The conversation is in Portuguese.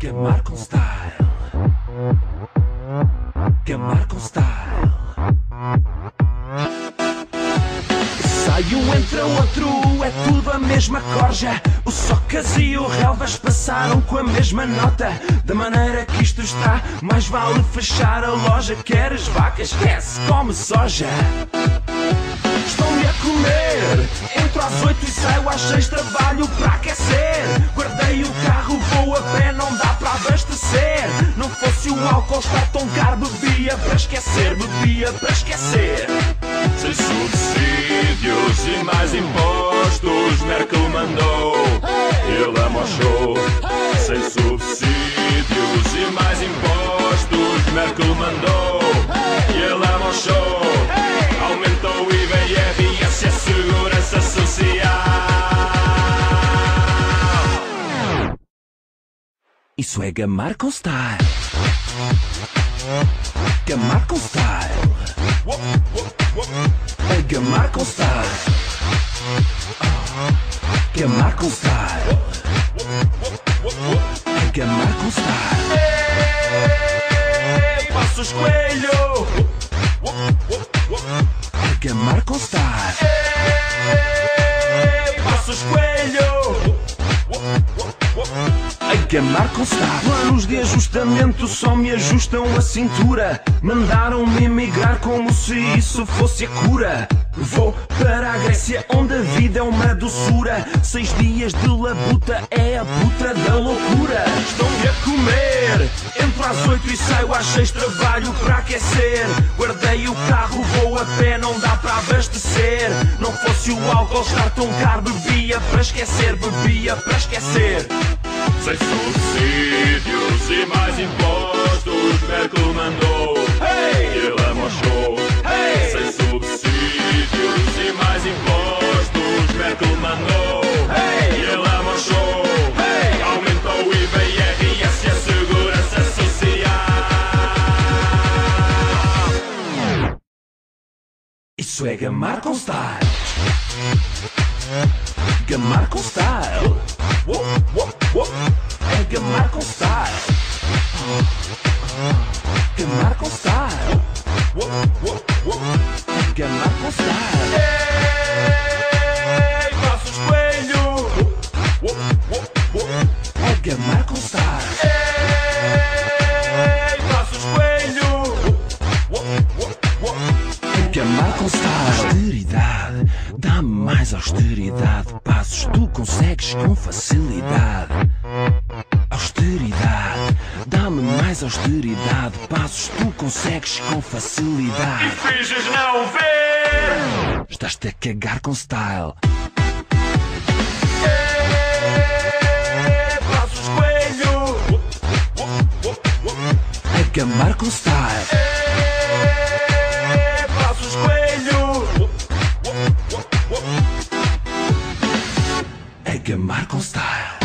Que é marca style. Que é um style. Saiu, entra outro, é tudo a mesma corja. O Socas e o Relvas passaram com a mesma nota. Da maneira que isto está, mais vale fechar a loja. Queres vacas? Esquece, come soja. Estão-me a comer. Entro às oito e saio às seis, trabalho para aquecer. Guardei o carro, vou a pé, não dá o álcool estar tão caro, bebia para esquecer, bebia para esquecer. Sem subsídios e mais impostos, Merkel mandou. Ele ama show. Sem subsídios e mais impostos, Merkel mandou. Ele ama show. Aumentou o IVA e IRS e a segurança social. Isso é gamar style. Gamar com style. É gamar com style. Gamar com style. É gamar com style. Ei, Passos Coelho. É gamar com style. A gamar com style. Planos de ajustamento só me ajustam a cintura. Mandaram-me emigrar como se isso fosse a cura. Vou para a Grécia onde a vida é uma doçura. Seis dias de labuta é a puta da loucura. Estão-me a comer. Entro às oito e saio às seis, trabalho para aquecer. Guardei o carro, vou a pé, não dá para abastecer. Não fosse o álcool estar tão caro, bebia para esquecer, bebia para esquecer. Sem subsídios e mais impostos, Merkel mandou. Hey! Ele show. Hey! Sem subsídios e mais impostos, Merkel mandou. Hey! Ele show. Hey! Aumentou o IVA e a segurança social. Isso é gamar com style. Gamar com style. É gamar com style. Gamar com style. É gamar com style. Ei, Passos Coelho. É gamar com style. Ei, Passos Coelho. Gamar com style. Austeridade, dá-me mais austeridade. Passos tu consegues com facilidade. Mais austeridade. Passos tu consegues com facilidade. Finges não ver. Estás-te a cagar com style. Passos Coelho. É gamar com style. Passos Coelho. É gamar com style.